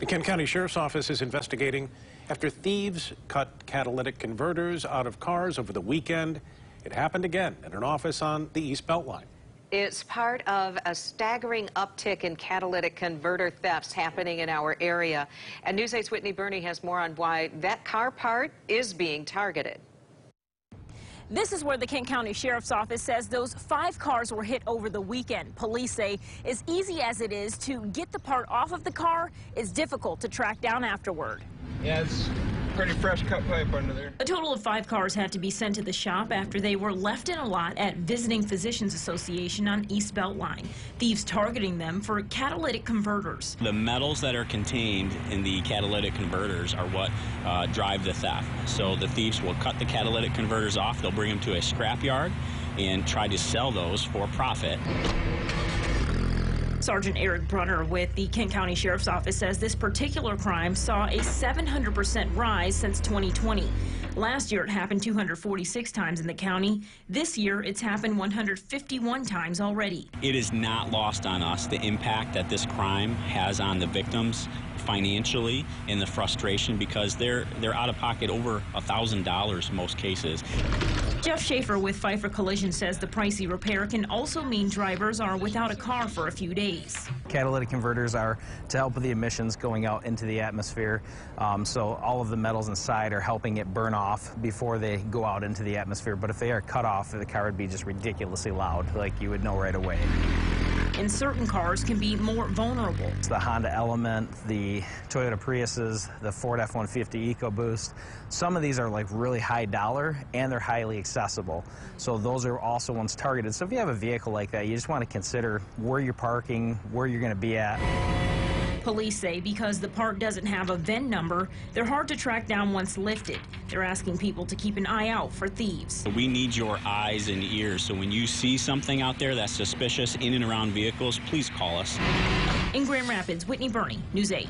The Kent County Sheriff's Office is investigating after thieves cut catalytic converters out of cars over the weekend. It happened again at an office on the East Beltline. It's part of a staggering uptick in catalytic converter thefts happening in our area. And News 8's Whitney Burney has more on why that car part is being targeted. This is where the Kent County Sheriff's Office says those five cars were hit over the weekend. Police say as easy as it is to get the part off of the car, it's difficult to track down afterward. Yeah, it's pretty fresh cut pipe under there. A total of five cars had to be sent to the shop after they were left in a lot at Visiting Physicians Association on East Beltline. Thieves targeting them for catalytic converters. The metals that are contained in the catalytic converters are what uh, drive the theft. So the thieves will cut the catalytic converters off, they'll bring them to a scrap yard and try to sell those for profit. Sergeant Eric Brunner with the Kent County Sheriff's Office says this particular crime saw a 700% rise since 2020. Last year, it happened 246 times in the county. This year, it's happened 151 times already. It is not lost on us the impact that this crime has on the victims financially and the frustration because they're they're out of pocket over a thousand dollars in most cases. Jeff Schaefer with Pfeiffer Collision says the pricey repair can also mean drivers are without a car for a few days. Catalytic converters are to help with the emissions going out into the atmosphere. Um, so all of the metals inside are helping it burn off before they go out into the atmosphere. But if they are cut off, the car would be just ridiculously loud, like you would know right away. And certain cars can be more vulnerable. It's the Honda Element, the Toyota Priuses, the Ford F-150 EcoBoost. Some of these are like really high dollar and they're highly accessible. So those are also ones targeted. So if you have a vehicle like that, you just want to consider where you're parking, where you're going to be at. Police say because the part doesn't have a VIN number, they're hard to track down once lifted. They're asking people to keep an eye out for thieves. We need your eyes and ears. So when you see something out there that's suspicious in and around vehicles, please call us. In Grand Rapids, Whitney Burney, News 8.